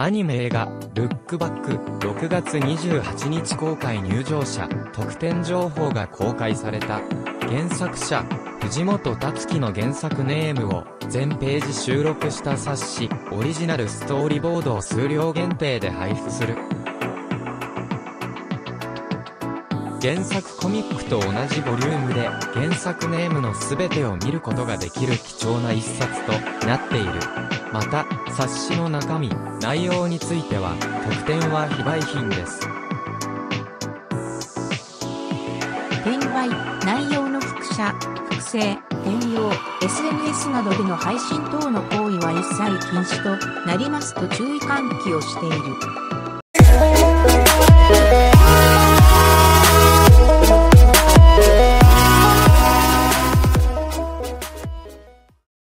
アニメ映画、ルックバック、6月28日公開入場者、特典情報が公開された。原作者、藤本達樹の原作ネームを全ページ収録した冊子、オリジナルストーリーボードを数量限定で配布する。原作コミックと同じボリュームで原作ネームの全てを見ることができる貴重な一冊となっている。また、冊子の中身、内容については、特典は非売品です。転売、内容の複写、複製、転用、SNS などでの配信等の行為は一切禁止となりますと注意喚起をしている。